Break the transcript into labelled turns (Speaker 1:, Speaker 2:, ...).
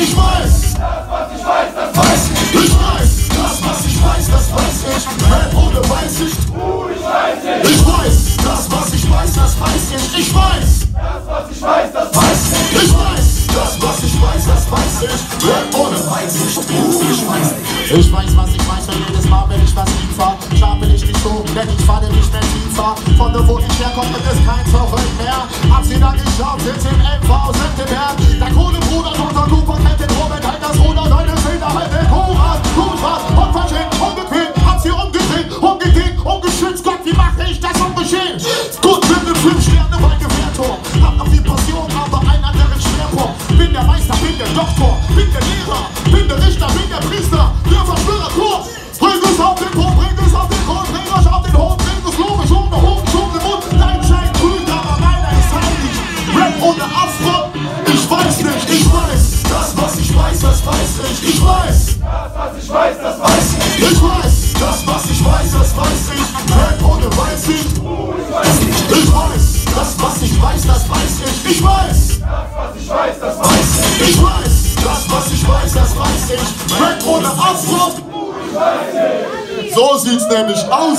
Speaker 1: Ich weiß, das, was ich weiß, das weiß ich. Ich weiß, das, was ich weiß, das weiß ich. Rap ohne Weitsicht. Ich weiß, das, was ich weiß, das weiß ich. Ich weiß, was ich weiß, das weiß ich. Ich weiß, was ich weiß, das weiß ich. Rap ohne Weitsicht. Ich weiß.
Speaker 2: Ich weiß, was ich weiß, jedes Mal bin ich was tiefer. Stapel ich nicht so, denn ich falle nicht mehr tiefer. Von da, wo ich herkomme, ist kein Zurück mehr. Hab sie dann geschaut, sitz im MV aus September. Der Kohlebruder unter Lupe bin Doktor, bin der Lehrer, bin der Richter, bin der Priester, der Verschwörer, Kurs. Bring es auf den Punkt, bring es auf den Grund, bring es auf den Hof, bring es logisch, ohne Hof, im Mund. Dein Schein grün, aber meiner ist heilig. Rap ohne Afro, ich weiß nicht, ich weiß.
Speaker 1: Das, was ich weiß, das weiß ich. Ich weiß,
Speaker 3: Das, was ich weiß, das weiß ich.
Speaker 1: ich weiß, was ich weiß, ich. Rap ohne. Ich weiß, das, was ich weiß, das weiß ich. Ich weiß, ich. Rap ohne Afro. So sieht's nämlich aus.